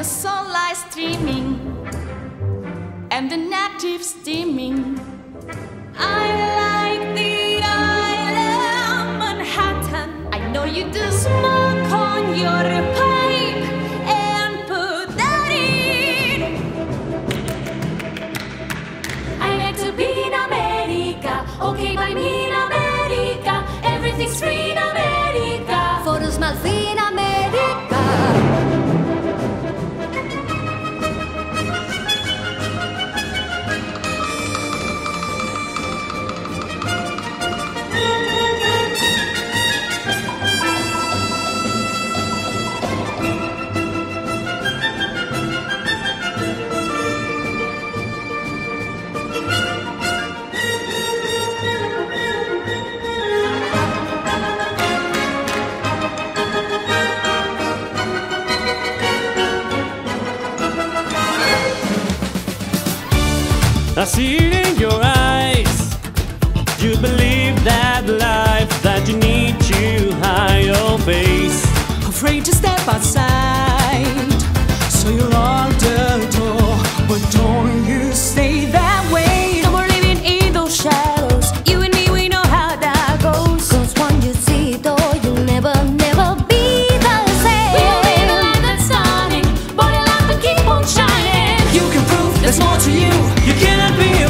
the sunlight streaming and the native steaming. I like I see it in your eyes. You believe that life that you need to hide your face. Afraid to step outside, so you lock the door. But don't you stay that way. No more living in those shadows. You and me, we know how that goes. Cause when you see it, though, you'll never, never be the same. We live a life that's stunning, but a life that keep on shining. You can prove there's more to you. You be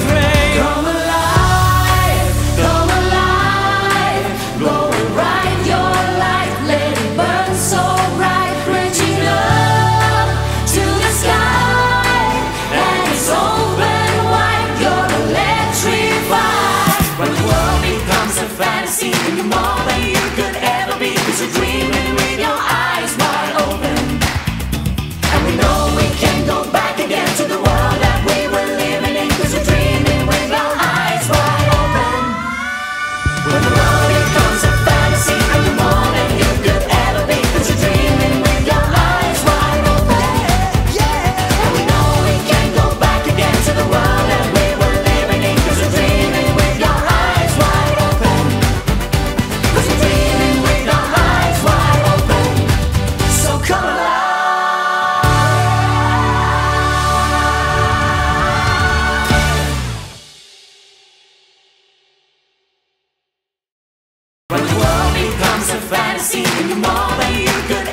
a fantasy. More where you could